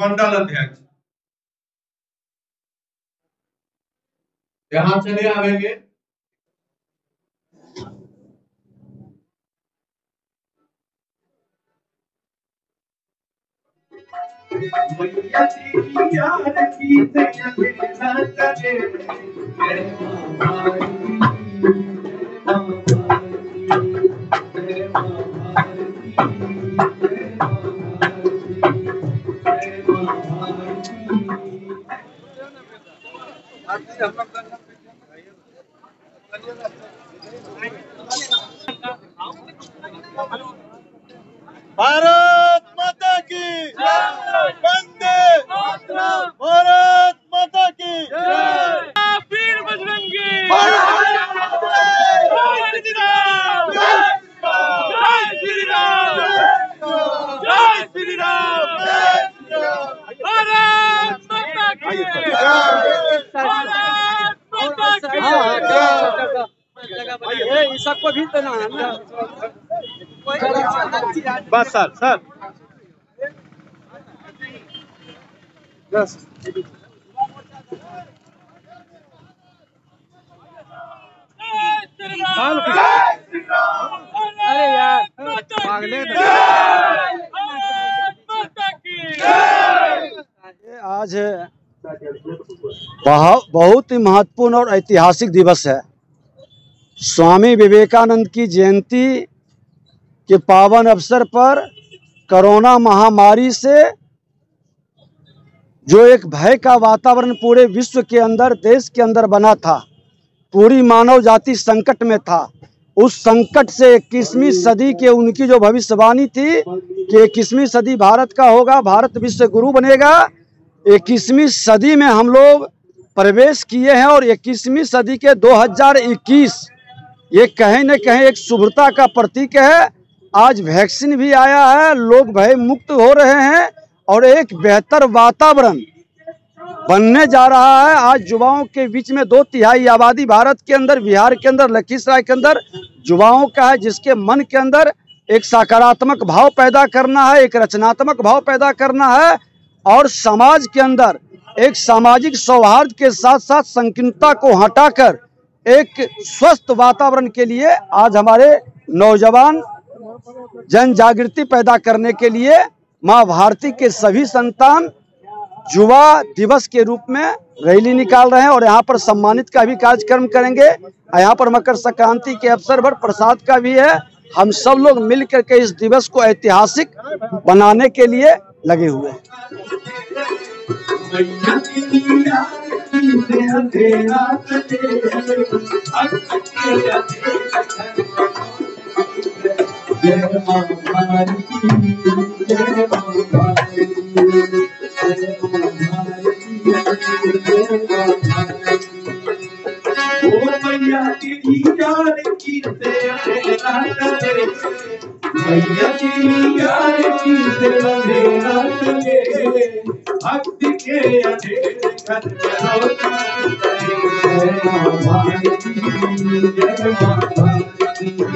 मंडल अध्यक्ष यहाँ चले आवेंगे। मैया तेरी याद की भारत माता की वंदे भारत माता की वीर बजरंगी श्री राम जय श्री राम जय श्री राम भारत माता की ये सबको भी देना है ना बस सर सर। बस जय श्री राम अरे यार ये आज बहुत बहुत ही महत्वपूर्ण और ऐतिहासिक दिवस है। स्वामी विवेकानंद की जयंती के पावन अवसर पर कोरोना महामारी से जो एक भय का वातावरण पूरे विश्व के अंदर, देश के अंदर बना था, पूरी मानव जाति संकट में था। उस संकट से इक्कीसवीं सदी के उनकी जो भविष्यवाणी थी कि इक्कीसवीं सदी भारत का होगा, भारत विश्व गुरु बनेगा, इक्कीसवीं सदी में हम लोग प्रवेश किए हैं और इक्कीसवीं सदी के 2021 ये कहीं न कहीं एक शुभ्रता का प्रतीक है। आज वैक्सीन भी आया है, लोग भय मुक्त हो रहे हैं और एक बेहतर वातावरण बनने जा रहा है। आज युवाओं के बीच में दो तिहाई आबादी भारत के अंदर, बिहार के अंदर, लखीसराय के अंदर युवाओं का है, जिसके मन के अंदर एक सकारात्मक भाव पैदा करना है, एक रचनात्मक भाव पैदा करना है और समाज के अंदर एक सामाजिक सौहार्द के साथ साथ संकीर्णता को हटाकर एक स्वस्थ वातावरण के लिए आज हमारे नौजवान जन जागृति पैदा करने के लिए माँ भारती के सभी संतान युवा दिवस के रूप में रैली निकाल रहे हैं और यहाँ पर सम्मानित का भी कार्यक्रम करेंगे। यहाँ पर मकर संक्रांति के अवसर पर प्रसाद का भी है। हम सब लोग मिल करके इस दिवस को ऐतिहासिक बनाने के लिए लगे हुए हैं। मैया तेरी याद की तैयारी ना करे जय माँ भारती जय माँ भारती जय माँ भारती जय माँ भारती ओ मैया तेरी याद की तैयारी ना मैया तेरी याद की तैयारी ना भक्ति के अधेर Thank you.